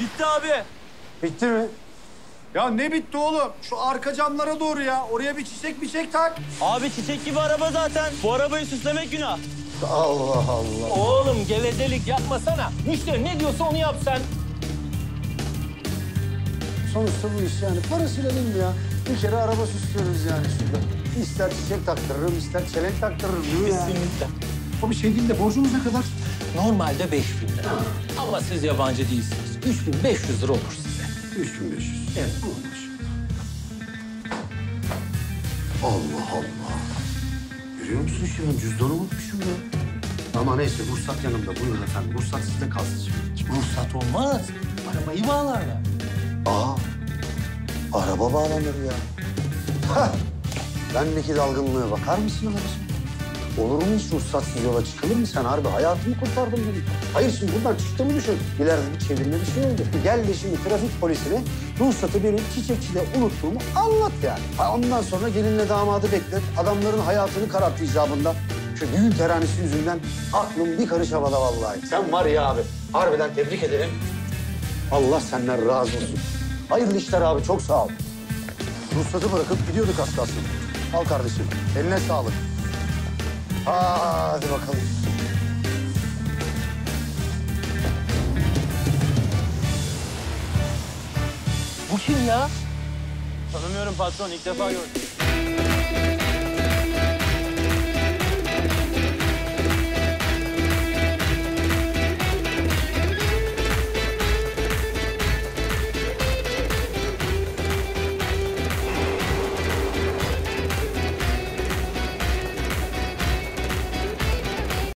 Bitti abi. Bitti mi? Ya ne bitti oğlum? Şu arka camlara doğru ya. Oraya bir çiçek bir çek tak. Abi çiçek gibi araba zaten. Bu arabayı süslemek günah. Allah Allah. Oğlum gevezelik yapmasana. Müşteri ne diyorsa onu yap sen. Sonuçta bu iş yani parasıyla değil mi ya? Bir kere araba süslüyoruz yani şurada. İster çiçek taktırırım, ister çelenk taktırırım değil mi ya? Kesinlikle. O bir şey değil de borcumuz ne kadar? Normalde 5000 lira. Ama siz yabancı değilsiniz. 3500 lira olur size. 3500. Evet. Allah Allah. Görüyor musun şu an cüzdanı unutmuşum ya. Ama neyse ruhsat yanımda. Buyurun efendim. Ruhsat sizde kalsın şimdi. Ruhsat olmaz. Arabayı bağlarlar. Aa, araba bağlanır ya. Hah, bendeki dalgınlığa bakar mısın abiciğim? Olur mu hiç ruhsatsız yola çıkılır mı sen harbi? Hayatımı kurtardın benim. Hayır şimdi buradan çıktığımı düşün. İleride bir çevirme bir şey oldu. Gel de şimdi trafik polisine ruhsatı benim çiçekçide unuttuğumu anlat yani. Ha, ondan sonra gelinle damadı beklet. Adamların hayatını kararttı icabında. Şu düğün teranesi yüzünden aklım bir karış havada vallahi. Sen var ya abi. Harbiden tebrik ederim. Allah senden razı olsun. Hayırlı işler abi, çok sağ ol. Ruhsatı bırakıp gidiyorduk az kalsın. Al kardeşim, eline sağlık. Hadi bakalım. Bu kim ya? Tanımıyorum patron ilk defa gördüm.